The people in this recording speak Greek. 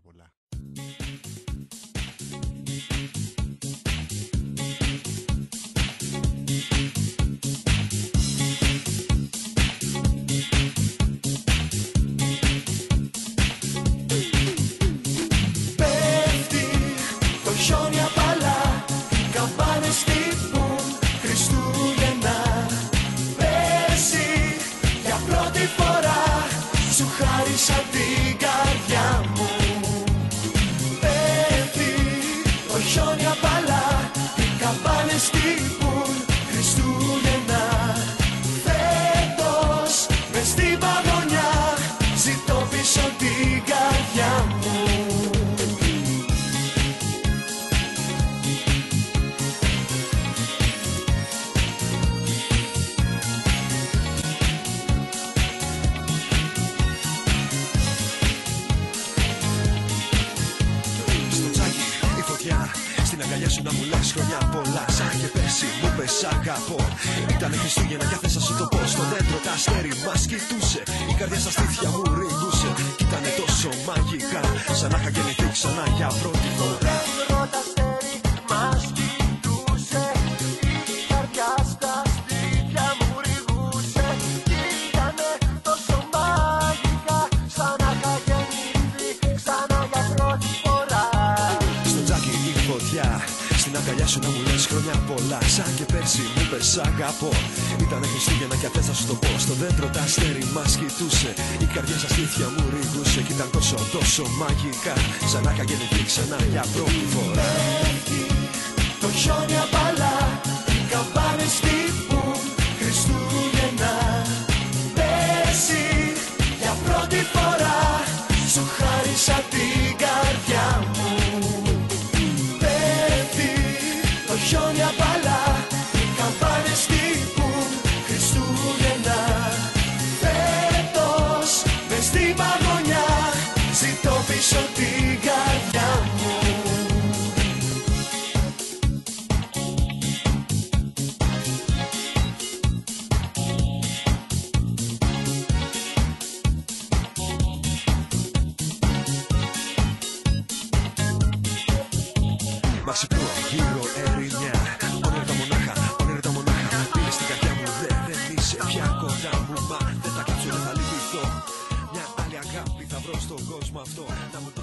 πολλά. Πέφτει το χιόνι απαλά Οι καμπάνες χτυπούν Χριστούγεννα Πέρσι για πρώτη φορά Σου χάρισα την καρδιά μου πέρσι μου πες αγαπώ. Ήτανε Χριστούγεννα και θες να σου το πω. Στο δέντρο τα αστέρι μας κοιτούσε. Η καρδιά στα στήθια μου ρίγουσε Κι ήτανε τόσο μαγικά. Σαν να είχα γεννηθεί ξανά για πρώτη φορά αγκαλιά σου να μου λες χρόνια πολλά. Σαν και πέρσι μου πες αγαπώ. Ήτανε Χριστούγεννα και θες να σου το πω. Στο δέντρο τα αστέρι μας κοιτούσε. Η καρδιά στα στήθια μου ρίγουσε. Κι ήταν τόσο τόσο μαγικά. Σαν να είχα γεννηθεί ξανά για πρώτη φορά. Πέφτει το χιόνι απαλά. Οι καμπάνες χτυπούν Χριστούγεννα. Πέρσι για πρώτη φορά Σου χάρισα は太い。多分